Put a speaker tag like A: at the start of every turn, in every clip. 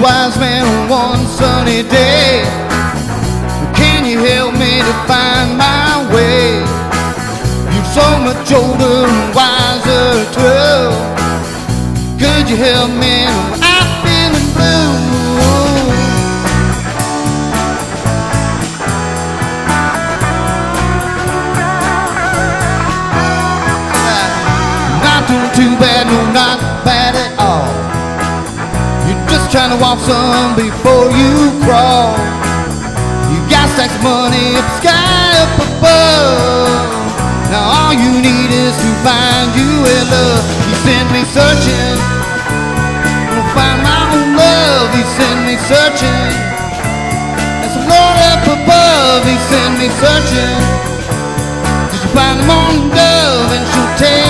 A: wise man on one sunny day. Can you help me to find my way? You're so much older and wiser too. Could you help me? I'm feeling blue. Not doing too bad, no, not walk some before you crawl. You got stacks of money up the sky up above. Now all you need is to find you a love. You send me searching. to find my own love. He send me searching. As the Lord up above, He send me searching. Did you find the morning dove and she'll take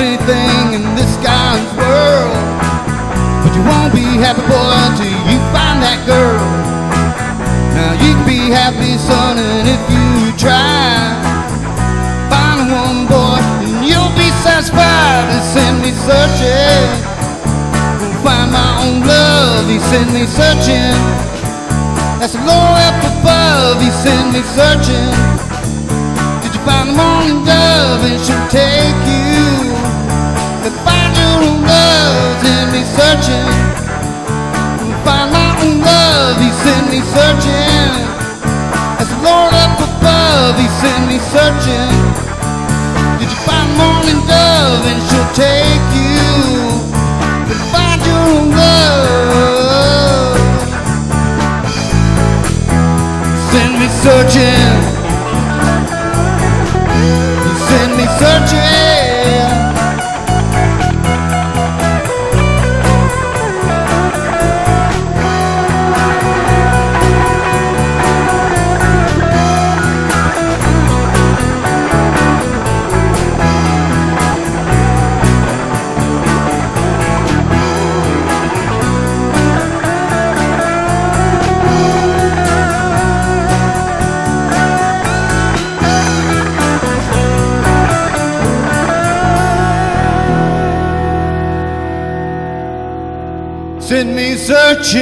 A: anything in this guy's world, but you won't be happy, boy, until you find that girl. Now you can be happy, son, and if you try, find one boy, and you'll be satisfied. He send me searching, gonna find my own love. He send me searching. That's the Lord up above. He send me searching. Did you find the morning sent me searching. Did you find morning dove and she'll take you to find your own love? Send me searching. me searching.